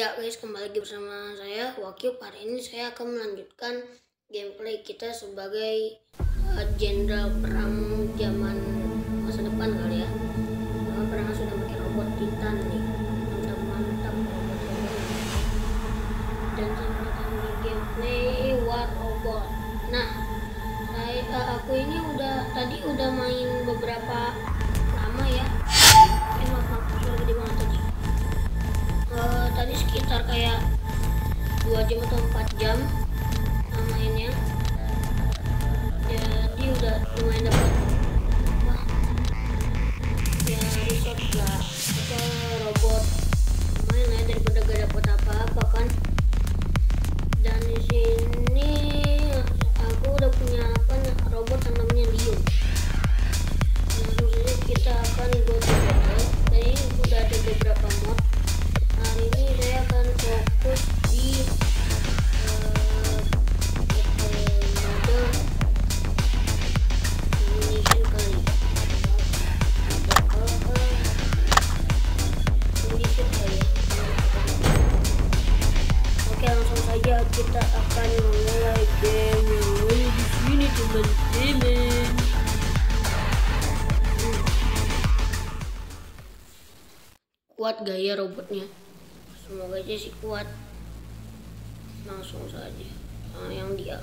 Ya guys, kembali lagi bersama saya Wakyub. Hari ini saya akan melanjutkan gameplay kita sebagai uh, jenderal perang zaman masa depan kali ya. Zaman perang sudah pakai robot Titan nih. Mantap mantap. Dan saya ini gameplay War Robot. Nah, saya uh, aku ini udah tadi udah main beberapa jam atau empat jam gaya robotnya. Semoga aja sih kuat. Langsung saja. Yang dia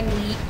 one week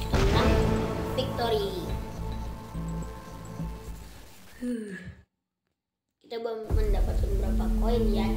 kita menang, victory. Kita belum mendapatkan berapa koin ya.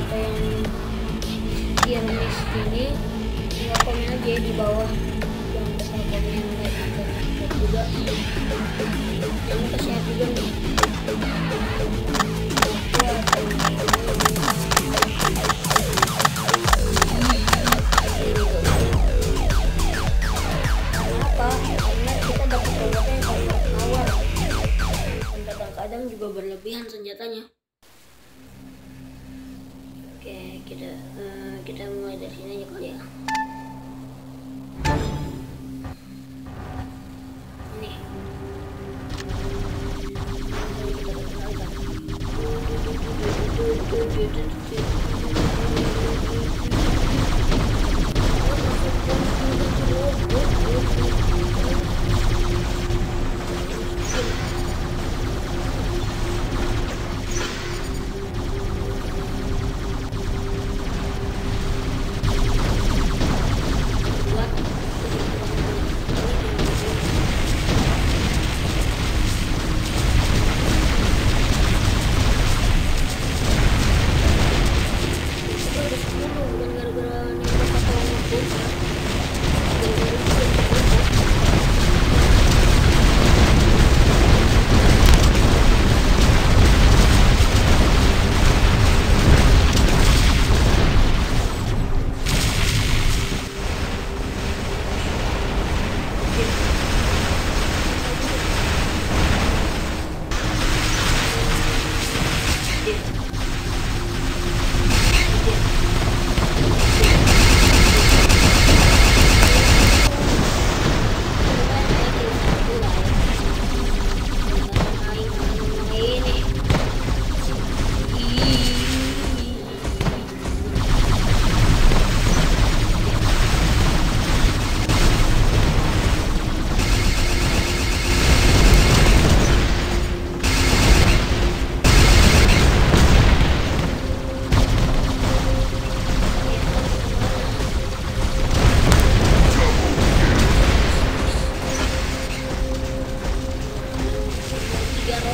apa yang dia miss ini tinggal komen aja di bawah jangan lupa komen dan dapat juga jangan lupa share juga nih. Gitu. Kadang juga berlebihan senjatanya oke kita uh, kita mulai dari sini aja kali ya. Nih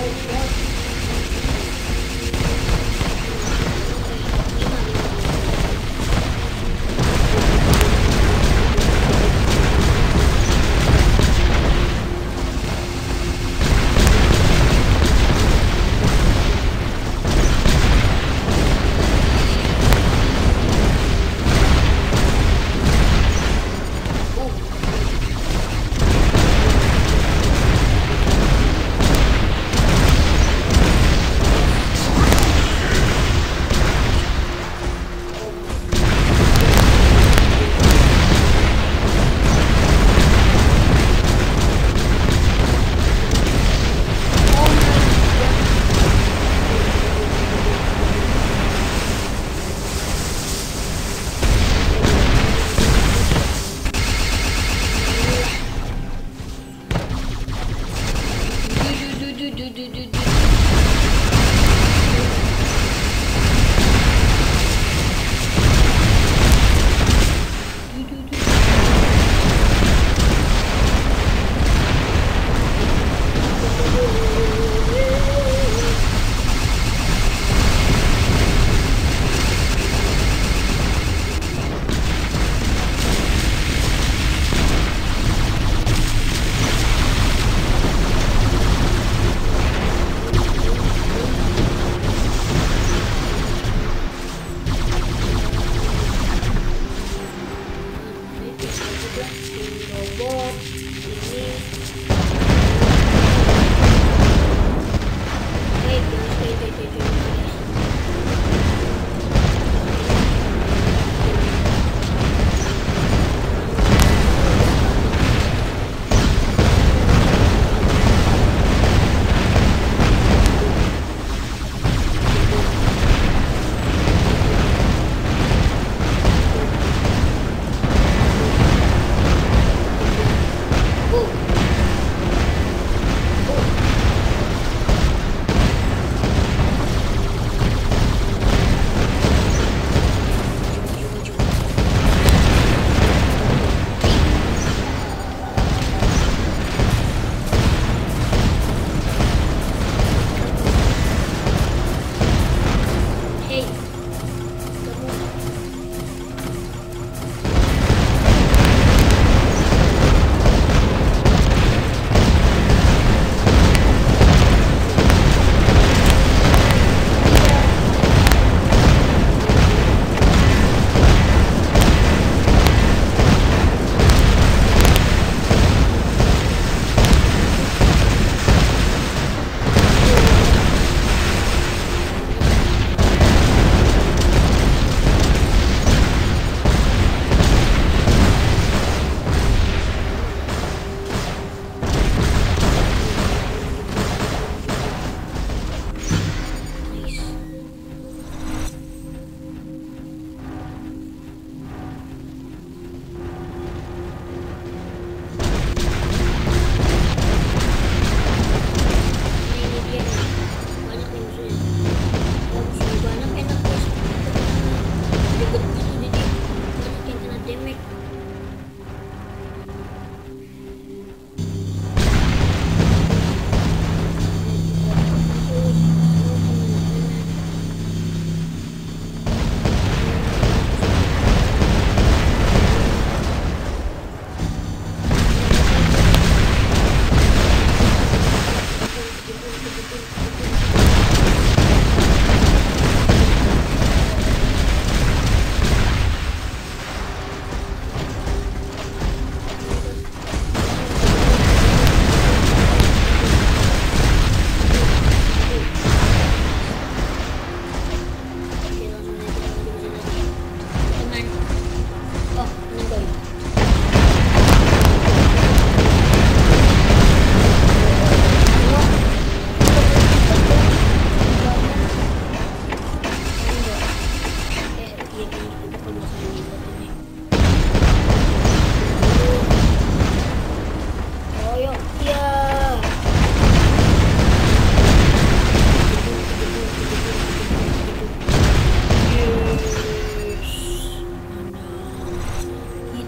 Yeah.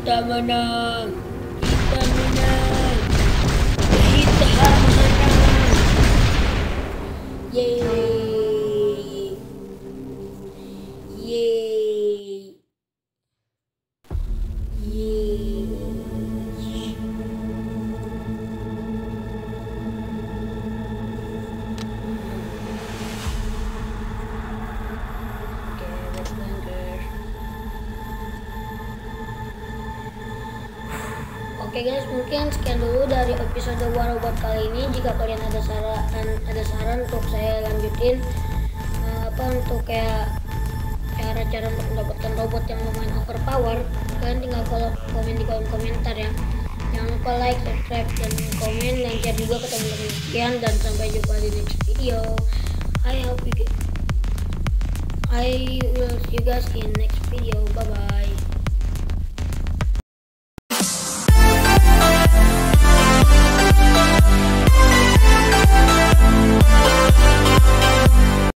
Menang kita menang kita menang yeay dari episode Warobot kali ini. Jika kalian ada saran ada saran untuk saya lanjutin eh, apa untuk kayak cara-cara untuk mendapatkan robot yang lumayan overpower, kalian tinggal kalau komen di kolom komentar ya. Jangan lupa like, subscribe, dan komen dan share juga ke teman-teman sekian dan sampai jumpa di next video. I hope you get I will see you guys in next video. Bye bye.